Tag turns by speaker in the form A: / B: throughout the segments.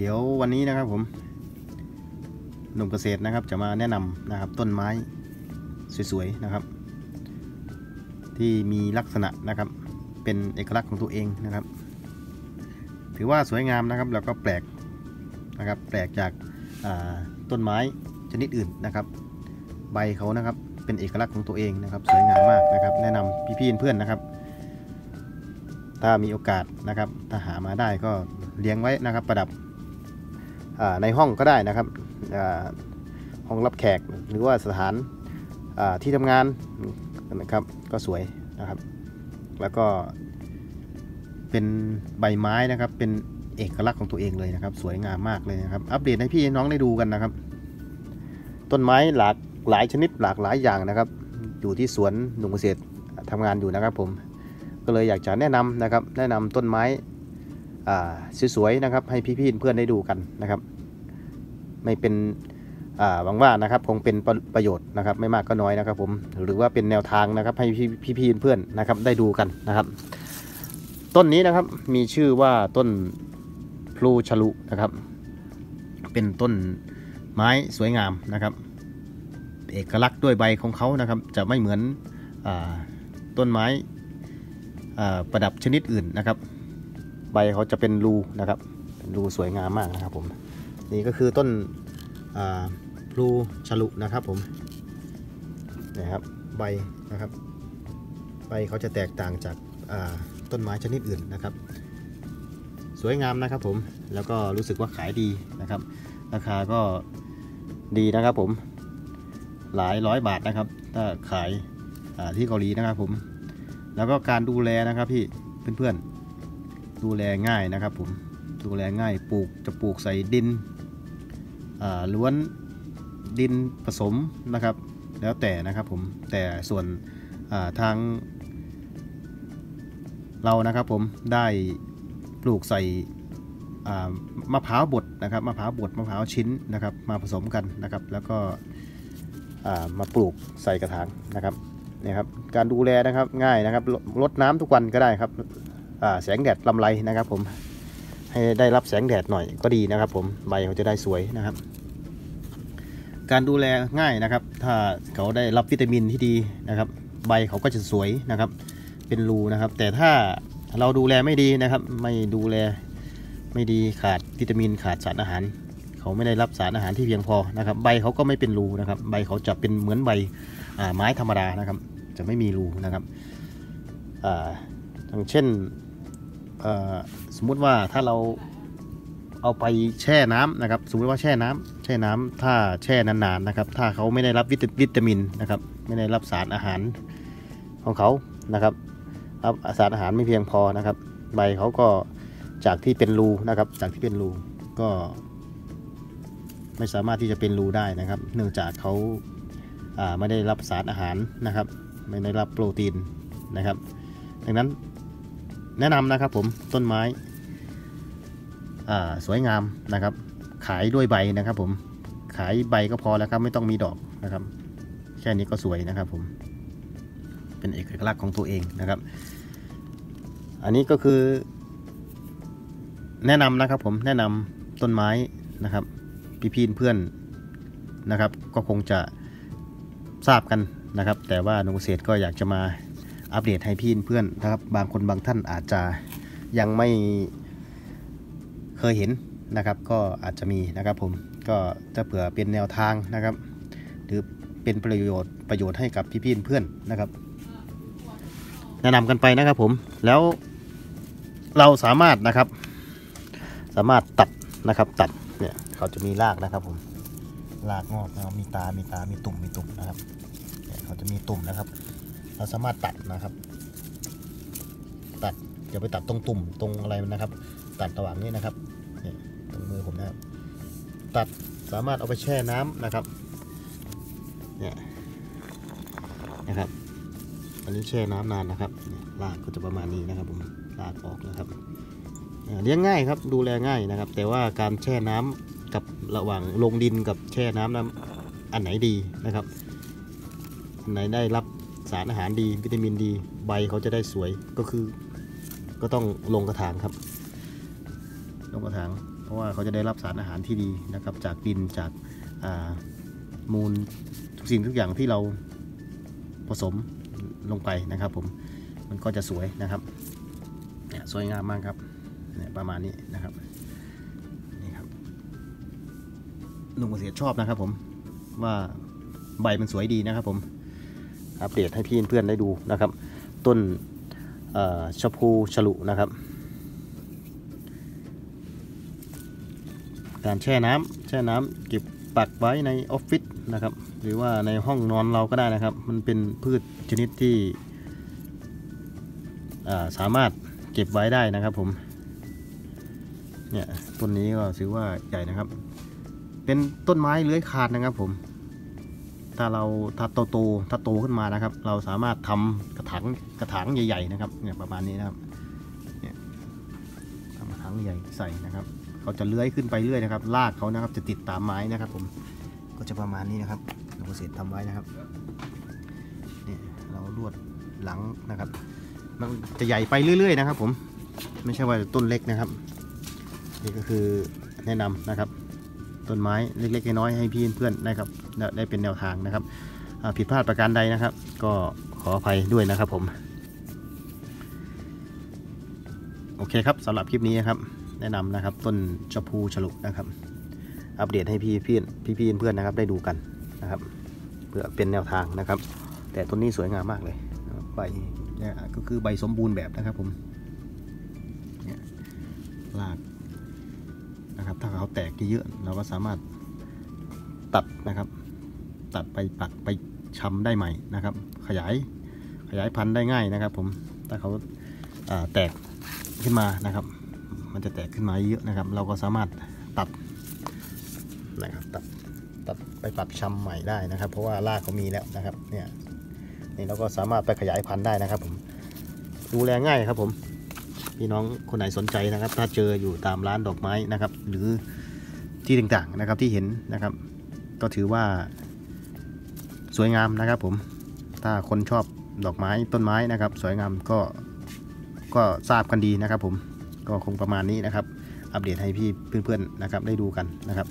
A: เดี๋ยววันนี้นะครับผมหนุ่มเกษตรนะครับจะมาแนะนำนะครับต้นไม้สวยๆนะครับ ที่มีลักษณะนะครับเป็นเอกลักษณ์ของตัวเองนะครับ ถือว่าสวยงามนะครับแล้วก็แปลกนะครับแปลกจากาต้นไม้ชนิดอื่นนะครับ ใบเขานะครับเป็นเอกลักษณ์ของตัวเองนะครับ สวยงามมากนะครับ แนะนำพี่ๆเพื่อนๆนะครับ ถ้ามีโอกาสนะครับถ้าหามาได้ก็เลี้ยงไว้นะครับ ประดับ ในห้องก็ได้นะครับห้องรับแขกหรือว่าสถานที่ทำงานนะครับก็สวยนะครับ แล้วก็เป็นใบไม้นะครับ เป็นเอกลักษณ์ของตัวเองเลยนะครับ สวยงามมากเลยนะครับ อัปเดตให้พี่น้องได้ดูกันนะครับ ต้นไม้หลากหลายชนิดหลากหลายอย่างนะครับ อยู่ที่สวนหนุ่มเกษตรทำงานอยู่นะครับผมก็เลยอยากจะแนะนำนะครับ แนะนำต้นไม้ สวยๆนะครับ ให้พี่ๆเพื่อนได้ดูกันนะครับ ไม่เป็นหวังว่านะครับคงเป็นประโยชน์นะครับ ไม่มากก็น้อยนะครับ ผมหรือว่าเป็นแนวทางนะครับ ให้พี่ๆเพื่อนนะครับ ได้ดูกันนะครับ ต้นนี้นะครับมีชื่อว่าต้นพลูชลุนะครับ เป็นต้นไม้สวยงามนะครับ เอกลักษณ์ด้วยใบของเขานะครับ จะไม่เหมือนอต้นไม้ประดับชนิดอื่นนะครับ ใบเขาจะเป็นรูนะครับเป็นรูสวยงามมากนะครับผมนี่ก็คือต้นอ่าพลูฉลุนะครับผมนะครับใบนะครับ ใบเขาจะแตกต่างจากาต้นไม้ชนิดอื่นนะครับ สวยงามนะครับผมแล้วก็รู้สึกว่าขายดีนะครับ ราคาก็ดีนะครับผมหลายร้อยบาทนะครับ ถ้าขายาที่เกาหลีนะครับผม แล้วก็การดูแลนะครับพี่เพื่อนๆ ดูแลง่ายนะครับผมดูแลง่ายปลูกจะปลูกใส่ดินล้วนดินผสมนะครับ แล้วแต่นะครับผมแต่ส่วนาทาง เรานะครับผมได้ปลูกใส่มะพร้าวบดนะครับมะพร้าวบดมะพร้าวชิ้นนะครับ มาผสมกันนะครับ แล้วก็มาปลูกใส่กระถางนะครับเนี่ยครับการดูแลนะครับง่ายนะครับลดน้ำทุกวันก็ได้ครับ แสงแดดลำไรนะครับผมให้ได้รับแสงแดดหน่อยก็ดีนะครับ ผมใบเขาจะได้สวยนะครับ การดูแลง่ายนะครับ ถ้าเขาได้รับวิตามินที่ดีนะครับ ใบเขาก็จะสวยนะครับ เป็นรูนะครับ แต่ถ้าเราดูแลไม่ดีนะครับ ไม่ดูแลไม่ดีขาดวิตามินขาดสารอาหาร เขาไม่ได้รับสารอาหารที่เพียงพอนะครับ ใบเขาก็ไม่เป็นรูนะครับ ใบเขาจะเป็นเหมือนใบไม้ธรรมดานะครับ จะไม่มีรูนะครับอ่าอย่างเช่น สมมุติว่าถ้าเราเอาไปแช่น้ำนะครับ สมมติว่าแช่น้ำแช่น้ำถ้าแช่นานๆนะครับ ถ้าเขาไม่ได้รับวิตามินนะครับ ไม่ได้รับสารอาหารของเขานะครับรับสารอาหารไม่เพียงพอนะครับ ใบเขาก็จากที่เป็นรูนะครับ จากที่เป็นรูก็ ไม่สามารถที่จะเป็นรูได้นะครับ เนื่องจากเขาาไม่ได้รับสารอาหารนะครับ ไม่ได้รับโปรตีนนะครับ ดังนั้น แนะนำนะครับผมต้นไม้สวยงามนะครับ ขายด้วยใบนะครับผมขายใบก็พอแล้วครับ ไม่ต้องมีดอกนะครับ แค่นี้ก็สวยนะครับผม เป็นเอกลักษณ์ของตัวเองนะครับ อันนี้ก็คือ แนะนำนะครับผมแนะนำต้นไม้นะครับ พี่ๆเพื่อนนะครับ ก็คงจะทราบกันนะครับ แต่ว่าหนุ่มเกษตรก็อยากจะมา อัปเดตให้พี่เพื่อนนะครับ บางคนบางท่านอาจจะยังไม่เคยเห็นนะครับ ก็อาจจะมีนะครับผมก็จะเผื่อเป็นแนวทางนะครับ หรือเป็นประโยชน์ประโยชน์ให้กับพี่พี่เพื่อนนะครับ แนะนำกันไปนะครับผมแล้วเราสามารถนะครับ สามารถตัดนะครับตัดเนี่ยเขาจะมีรากนะครับผมรากงอกนะครับมีตามีตามีตุ่มมีตุ่มนะครับเนี่ยเขาจะมีตุ่มนะครับ เราสามารถตัดนะครับ ตัดอย่าไปตัดตรงตุ่มตรงอะไรนะครับ ตัดระหว่างนี้นะครับนี่ตรงมือผมนะครับ ตัดสามารถเอาไปแช่น้ำนะครับเนี่ยนะครับ อันนี้แช่น้ำนานนะครับเนี่ยรากก็จะประมาณนี้นะครับผมรากออกนะครับเลี้ยงง่ายครับดูแลง่ายนะครับ แต่ว่าการแช่น้ำกับระหว่างลงดินกับแช่น้ำนั้นอันไหนดีนะครับ อันไหนได้รับ สารอาหารดีวิตามินดี ใบเขาจะได้สวยก็คือ ก็ต้องลงกระถางครับ ลงกระถาง เพราะว่าเขาจะได้รับสารอาหารที่ดีนะครับ จากดินจากามูลทุกสิ่งทุกอย่างที่เราผสมลงไปนะครับ ผมมันก็จะสวยนะครับเนี่ยสวยงามมากครับเนี่ยประมาณนี้นะครับนี่ครับลุงเกษตรชอบนะครับ ผมว่าใบมันสวยดีนะครับผม อัปเดตให้พี่เพื่อนได้ดูนะครับ ต้นช่อชพูฉลุนะครับ การแช่น้ำแช่น้ำเก็บปักไว้ในออฟฟิศนะครับ หรือว่าในห้องนอนเราก็ได้นะครับ มันเป็นพืชชนิดที่าสามารถเก็บไว้ได้นะครับผมเนี่ยต้นนี้ก็ถือว่าใหญ่นะครับ เป็นต้นไม้เลื้อยคานนะครับผม ถ้าเราถ้าโตโตถ้าโตขึ้นมานะครับ เราสามารถทำกระถางกระถางใหญ่ๆนะครับเนี่ยประมาณนี้นะครับเนี่ยทำกระถางใหญ่ใส่นะครับเขาจะเลื้อยขึ้นไปเรื่อยนะครับลากเขานะครับจะติดตามไม้นะครับ ผมก็จะประมาณนี้นะครับเราเกษตรทำไว้นะครับนี่เราลวดหลังนะครับมันจะใหญ่ไปเรื่อย ๆ นะครับ ผมไม่ใช่ว่าต้นเล็กนะครับนี่ก็คือแนะนำนะครับต้นไม้เล็กๆน้อยๆให้พี่เพื่อนๆนะครับ ได้เป็นแนวทางนะครับผิดพลาดประการใดนะครับ ก็ขออภัยด้วยนะครับผมโอเคครับสำหรับคลิปนี้นะครับ แนะนำนะครับ ต้นชะพูฉลุนะครับ อัปเดตให้พี่พี่พี่พี่เพื่อนนะครับ ได้ดูกันนะครับ เพื่อเป็นแนวทางนะครับ แต่ต้นนี้สวยงามมากเลยใบเนี่ยก็คือใบสมบูรณ์แบบนะครับผมเนี่ยรากนะครับ ถ้าเขาแตกเยอะเราก็สามารถตัดนะครับ ตัดไปปักไปชำได้ใหม่นะครับ ขยายขยายพันธุ์ได้ง่ายนะครับ ผมถ้าเขาาแตกขึ้นมานะครับ มันจะแตกขึ้นมาเยอะนะครับ เราก็สามารถตัดนะครับตัดตัดไปปรับชำใหม่ได้นะครับ เพราะว่ารากเขามีแล้วนะครับเนี่ยนี่เราก็สามารถไปขยายพันธุ์ได้นะครับ ผมดูแลง่ายครับผมพี่น้องคนไหนสนใจนะครับ ถ้าเจออยู่ตามร้านดอกไม้นะครับ หรือที่ต่างๆนะครับที่เห็นนะครับ ก็ถือว่า สวยงามนะครับผมถ้าคนชอบดอกไม้ต้นไม้นะครับ สวยงามก็ก็ทราบกันดีนะครับ ผมก็คงประมาณนี้นะครับ อัปเดตให้พี่เพื่อนๆนะครับ ได้ดูกันนะครับ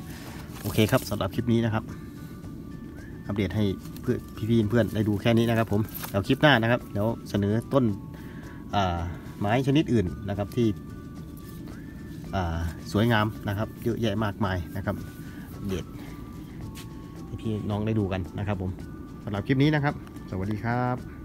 A: โอเคครับสำหรับคลิปนี้นะครับ อัปเดตให้เพื่อนพี่ๆเพื่อนๆได้ดูแค่นี้นะครับ ผมเดี๋ยวคลิปหน้านะครับเดี๋ยวเสนอต้นอ่าไม้ชนิดอื่นนะครับที่อ่าสวยงามนะครับเยอะแยะมากมายนะครับเดตให้พี่น้องได้ดูกันนะครับผม สำหรับคลิปนี้นะครับ สวัสดีครับ